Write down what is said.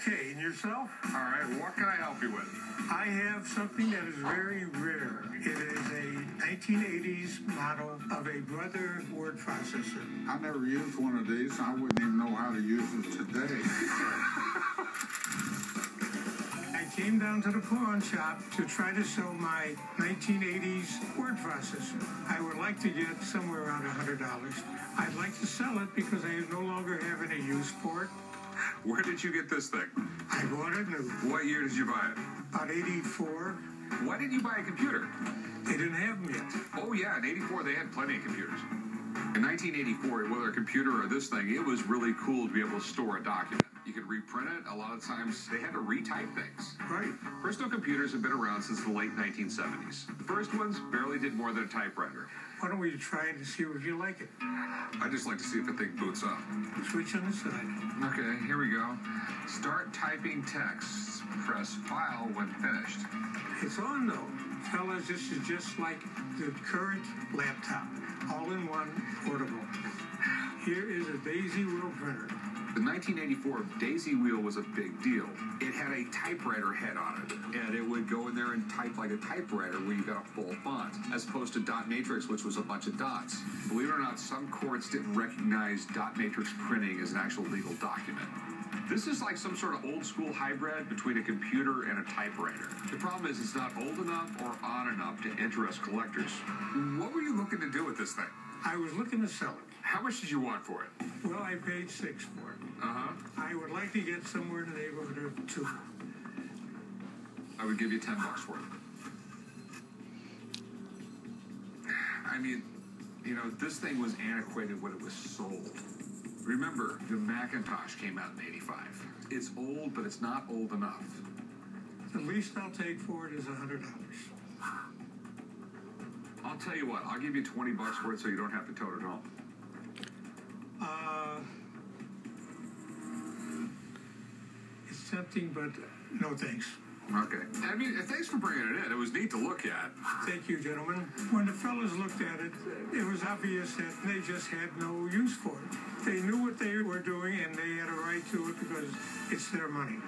Okay, and yourself? All right, what can I help you with? I have something that is very rare. It is a 1980s model of a Brother word processor. I never used one of these. I wouldn't even know how to use it today. I came down to the pawn shop to try to sell my 1980s word processor. I would like to get somewhere around $100. I'd like to sell it because I no longer have any use for it. Where did you get this thing? I bought it new. What year did you buy it? About 84. Why didn't you buy a computer? They didn't have them yet. Oh, yeah, in 84, they had plenty of computers. In 1984, whether a computer or this thing, it was really cool to be able to store a document. You could reprint it. A lot of times, they had to retype things. Right. Personal computers have been around since the late 1970s. The first ones barely did more than a typewriter. Why don't we try it and see if you like it? I'd just like to see if the thing boots up. Switch on the side. Okay, here we go. Start typing text. Press file when finished. It's on though. Fellas, this is just like the current laptop. All in one, portable. Here is a Daisy Wheel printer. The 1984 Daisy Wheel was a big deal. It had a typewriter head on it, and it would go in there and type like a typewriter where you got a full font, as opposed to dot matrix, which was a bunch of dots. Believe it or not, some courts didn't recognize dot matrix printing as an actual legal document. This is like some sort of old school hybrid between a computer and a typewriter. The problem is it's not old enough or on enough to interest collectors. What were you looking to do with this thing? I was looking to sell it. How much did you want for it? Well, I paid six for it. Uh huh. I would like to get somewhere in the neighborhood of two. I would give you 10 bucks for it. I mean, you know, this thing was antiquated when it was sold. Remember, the Macintosh came out in 85. It's old, but it's not old enough. The least I'll take for it is a hundred dollars. I'll tell you what, I'll give you 20 bucks for it so you don't have to tote it home. Uh, it's tempting, but no thanks. Okay. I mean, thanks for bringing it in. It was neat to look at. Thank you, gentlemen. When the fellas looked at it, it was obvious that they just had no use for it. They knew what they were doing and they had a right to it because it's their money.